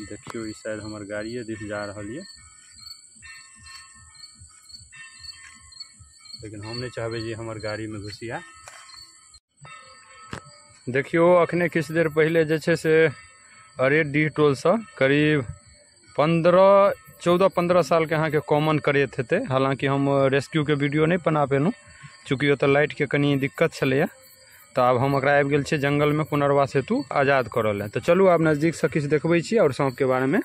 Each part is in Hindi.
देखियो, ई शायद हमर गाड़िए दिस जा रहल ये। लेकिन हम नहीं चाहबे जे हमर गाड़ी में घुसिया देखियो, अखने किछु देर पहिले जे छै से अरे डी टोलसँ करीब पंद्रह चौदह पंद्रह साल सालके अहाँके कॉमन करैत हेतै। हालाँकि हम रेस्क्यूके वीडियो नहीं बना पेलहुँ, चूँकि ओतऽ लाइटके कनि दिक्कत छलैए। तऽ आब हम एकरा आबि गेल छियै पुनर्वास हेतु आज़ाद लए। तऽ चलू, आब नजदीकसँ किछु देखबै छी आओर साँपके बारेमे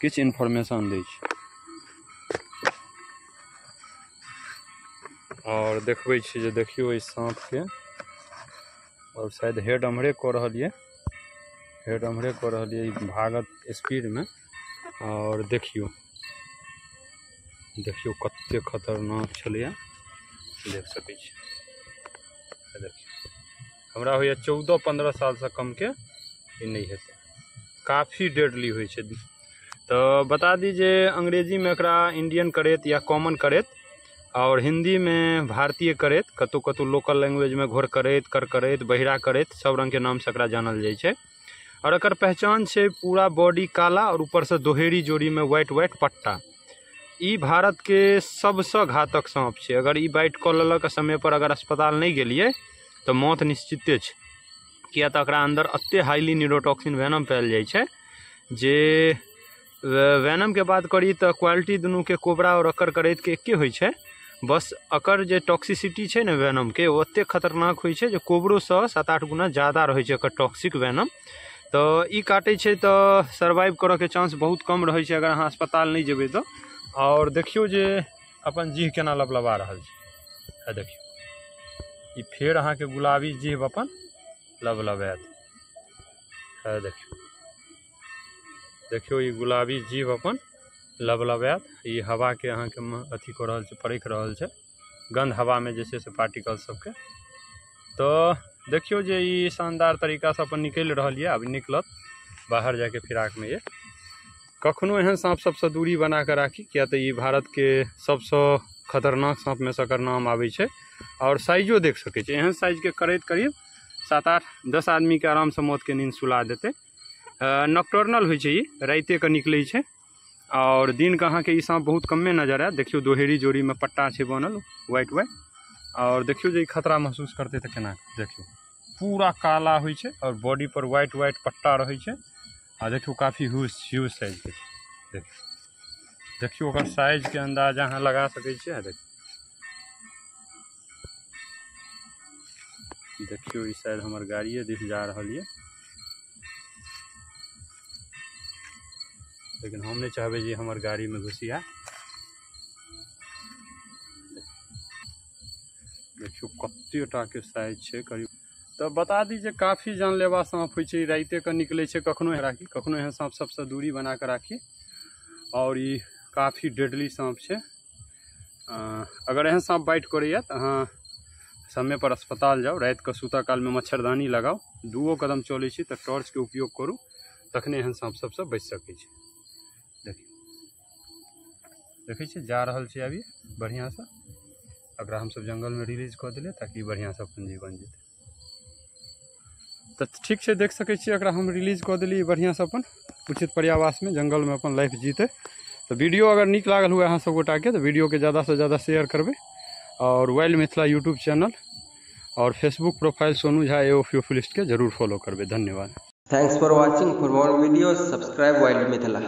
किछु इन्फॉर्मेशन दै छी। और छी जे देखियो ई साँपके और शायद हेड एम्हरे कऽ हेड एम्हरे कऽ भागत स्पीडमे और देखियो। देखियो कते खतरनाक छलैए देख सकै छी। देखियो। हमरा होइए चौदह पंद्रह सालसँ कमके ई नहि हेतै। काफ़ी डेडली छै। तऽ बता दी जे अंग्रेजीमे एकरा इंडियन करैत या कॉमन करैत, और हिंदी में भारतीय करैत कतहु कतहु लोकल लैंग्वेज में घोर करैत, कर करैत, बहिरा करैत, सब रङ्गके नामसँ एकरा जानल जाइ छै। और एकर पहचान छै पूरा बॉडी काला और ऊपरसँ दोहेरी जोड़ी में व्हाइट व्हाइट पट्टा। ई भारतके सबसँ घातक साँप छै। अगर ई बाइट कऽ लेलक समयपर अगर अस्पताल नहीं गेलियै तऽ मौत निश्चिते छै। किया एकरा अंदर एते हाईली न्यूरोटॉक्सिन वेनम पायल जाइ छै, जे वेनमके बात करी तऽ क्वालिटी दुनूके कोबरा और अकर करैतके एके होइ छै। बस एकर जे टॉक्सिसिटी छै ने वेनमके ओ एतेक खतरनाक होइ छै जे कोबरोसँ सात आठ गुना ज़्यादा रहै एकर टॉक्सिक वेनम तऽ ई काटै छै तऽ सर्वाइव करऽके चांस बहुत कम रहै छै अगर अहाँ अस्पताल नहि जेबै तऽ। और देखियौ जे अपन जीह केना लबलबा रहल छै। देखियौ। ई फेर अहाँके गुलाबी जीह अपन लबलबायत है देखियौ। देखियौ गुलाबी जीव अपन लबलबायत ई हवाके अहाँके अथी कऽ रहल छै, परखि रहल छै। गन्ध हवामे जे से पार्टिकल सबके। तऽ देखियौ जे ई शानदार तरीकासँ अपन निकलि रहल यऽ, आब निकलत। बाहर जाके फिराकमे ये कखनो एहन साँप सबसँ दूरी बना कऽ राखी, किया तऽ ई भारतके सबसँ खतरनाक साँपमे सँ एकर नाम आबै छै, और साइजो देख सकै छी। एहन साइजके करैत करीब सात आठ, दस आदमीके आरामसँ मौतके नींद सुला देतै। नॉक्टर्नल होइ छै ई राइतेके निकलै छै, और दिनके अहाँके ई साँप बहुत कमे नज़र आयत। देखियौ दोहेरी जोड़ीमे पट्टा छै बनल व्हाइट व्हाइट और देखियौ जे खतरा महसूस करतै तऽ केना, देखियौ। पूरा काला छै, और बॉडी पर व्हाइट व्हाइट पट्टा रहै छै। आ देखियौ काफ़ी ह्यूज ह्यूज साइजके छै। देखियौ। देखियौ ओकर साइजके अंदाज़ा अहाँ लगा सकै देखियौ। देखियौ, ई शायद हमर दिस जा रहल ये लेकिन हम नहीं चाहबे जे हमर गाड़ी में घुसिया देखियो कते टा के साइज़ छै, करीब। तऽ बता दी जे काफ़ी जानलेवा साँप छै, ई राइतेके निकलै छै, कखनो राखी, कखनो एहन साँप सबसँ दूरी बना कऽ राखी। और ई काफ़ी डेडली साँप है अगर एहन साँप बाइट करैए तऽ अहाँ समय पर अस्पताल रातिके सूता कालमे मच्छरदानी लगाउ दूओ कदम चलै छी तऽ टॉर्चके उपयोग करू, तखने एहन साँप सबसँ बचि सकै छी। देखियौ देखै जा रहल छै अभी बढ़िआँसँ एकरा हमसब जङ्गलमे रिलीज़ कऽ देलियै, ताकि बढ़िआँसँ अपन जीवन जीतै। तऽ ठीक छै, देख सकै छियै हम रिलीज़ कऽ देलियै बढ़िआँसँ अपन, उचित पर्यावासमे जङ्गलमे अपन लाइफ जीतै। तऽ वीडियो अगर निक लागल हुआ अहाँ सब गोटाके तो वीडियो के ज़्यादा से ज़्यादा शेयर करबै। और वाइल्ड मिथिला यूट्यूब चैनल और फेसबुक प्रोफ़ाइल सोनू झा ए फ्यूफुलिस्ट के ज़रूर फॉलो करबै। धन्यवाद। Thanks for watching for more video subscribe wild Mithila.